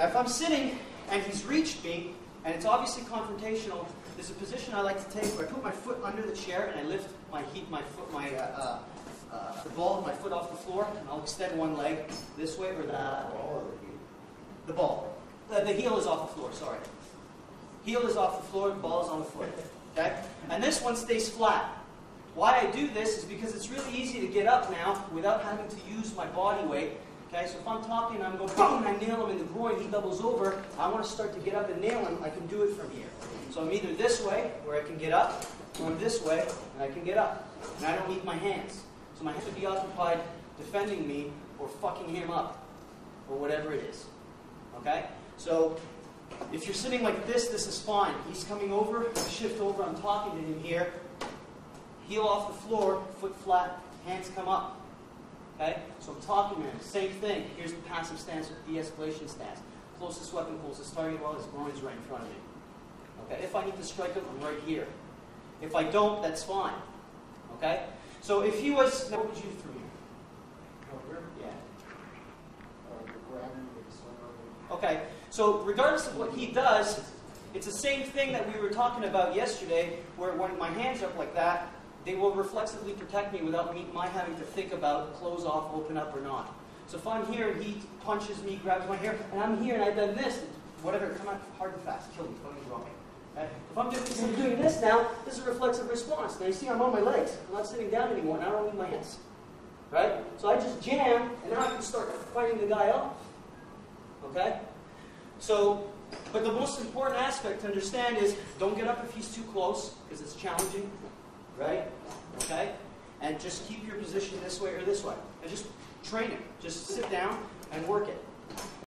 Now, if I'm sitting and he's reached me, and it's obviously confrontational, there's a position I like to take where I put my foot under the chair and I lift my heat, my foot, my uh, uh, uh, the ball of my foot off the floor, and I'll extend one leg this way or that. The ball. The, the heel is off the floor. Sorry. Heel is off the floor. The ball is on the foot. Okay. And this one stays flat. Why I do this is because it's really easy to get up now without having to use my body weight. Okay, so if I'm talking and I'm going boom, and I nail him in the groin, he doubles over. I want to start to get up and nail him. I can do it from here. So I'm either this way, where I can get up, or I'm this way, and I can get up. And I don't need my hands. So my hands would be occupied defending me or fucking him up, or whatever it is. Okay? So if you're sitting like this, this is fine. He's coming over, shift over, I'm talking to him here. Heel off the floor, foot flat, hands come up. Okay? So I'm talking to him. Same thing. Here's the passive stance or de-escalation stance. Closest weapon, closest target, well, his groin's right in front of me. Okay? If I need to strike him, I'm right here. If I don't, that's fine. Okay? So if he was, what would you do from here? Yeah. Okay, so regardless of what he does, it's the same thing that we were talking about yesterday, where when my hands are up like that, they will reflexively protect me without me, my having to think about close off, open up, or not. So if I'm here and he punches me, grabs my hair, and I'm here and I've done this, whatever, come out hard and fast, kill me, don't even draw me. Okay? If I'm if I'm doing this now, this is a reflexive response. Now you see I'm on my legs. I'm not sitting down anymore, and I don't need my hands. Right? So I just jam, and now I can start fighting the guy off. Okay? So, but the most important aspect to understand is don't get up if he's too close, because it's challenging. Right? Okay? And just keep your position this way or this way. And just train it. Just sit down and work it.